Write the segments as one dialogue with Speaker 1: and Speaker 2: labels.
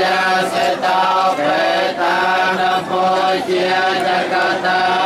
Speaker 1: จะสตาเวตานโพเชียจักตา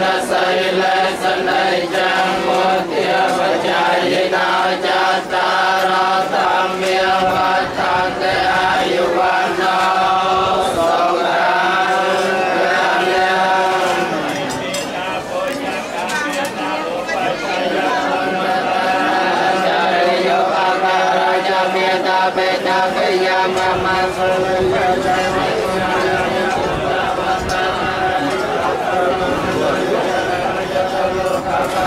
Speaker 1: นสริเลสนัยจังโมติยปัจจายนาจัาราธรรมเมวัฏฏะเตอาโนสุขังยังจริยปะการะจะมตตาเปตตาเปยามะมัสสุ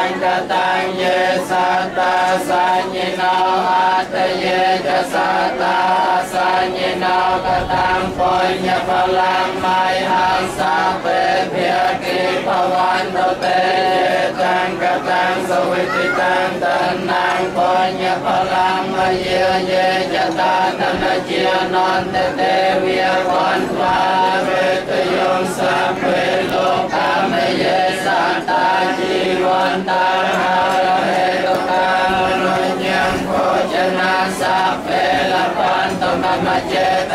Speaker 1: tăng ca tăng ye sa ta sa nhi no a ta ye ca sa ta sa nhi no ca tăng phôi nhà pha lam mai hang sa pe bia ki pa van đô tê ye tăng ca tăng sa vi ti tăng tân năng phôi nhà pha lam mai, ye ye cha ta ta na chia non te te vi con pha ve te, yong, sa, pe la pela quanto mamma c'è